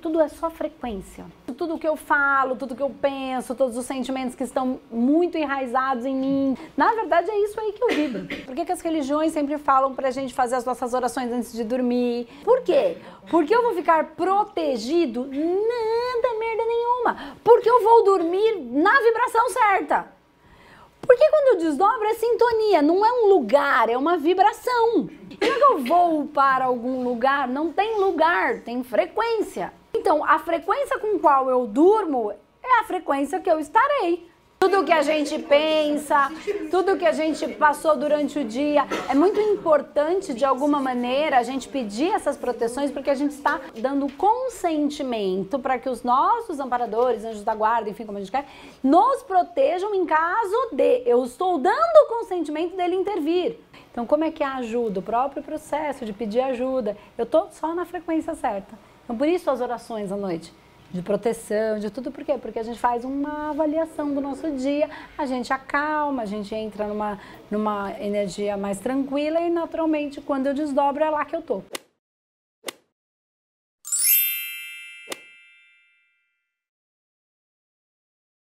Tudo é só frequência. Tudo que eu falo, tudo que eu penso, todos os sentimentos que estão muito enraizados em mim, na verdade é isso aí que eu vibro. Por que, que as religiões sempre falam pra gente fazer as nossas orações antes de dormir? Por quê? Porque eu vou ficar protegido? Nada, merda nenhuma. Porque eu vou dormir na vibração certa. Porque quando eu desdobro é sintonia, não é um lugar, é uma vibração. E quando eu vou para algum lugar, não tem lugar, tem frequência. Então, a frequência com qual eu durmo é a frequência que eu estarei. Tudo que a gente pensa, tudo que a gente passou durante o dia, é muito importante de alguma maneira a gente pedir essas proteções porque a gente está dando consentimento para que os nossos amparadores, anjos da guarda, enfim, como a gente quer, nos protejam em caso de eu estou dando consentimento dele intervir. Então, como é que a ajuda? O próprio processo de pedir ajuda. Eu estou só na frequência certa. Então, por isso as orações à noite de proteção, de tudo, por quê? Porque a gente faz uma avaliação do nosso dia, a gente acalma, a gente entra numa, numa energia mais tranquila e naturalmente quando eu desdobro é lá que eu tô.